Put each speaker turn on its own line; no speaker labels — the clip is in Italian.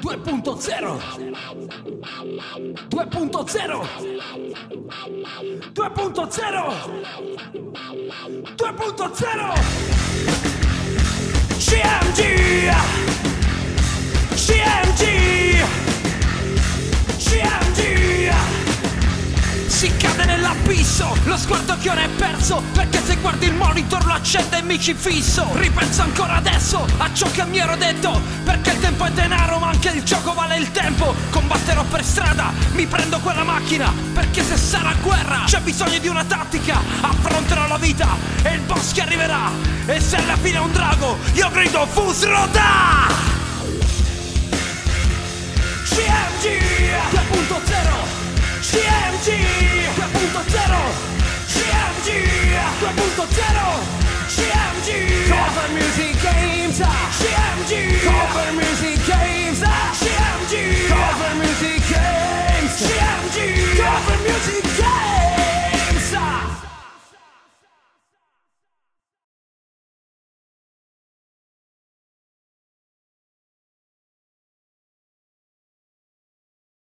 2.0 2.0 2.0 2.0 CMG CMG CMG Si cambia cade nell'abisso, lo sguardo che ora è perso Perché se guardi il monitor lo accende e mi ci fisso. Ripenso ancora adesso a ciò che mi ero detto Perché il tempo è denaro ma anche il gioco vale il tempo. Combatterò per strada, mi prendo quella macchina Perché se sarà guerra c'è bisogno di una tattica. Affronterò la vita e il boss che arriverà. E se alla fine è un drago io grido Fusroda Cover Music Games ah. Cover Music Games ah. Cover Music Games. Cover Music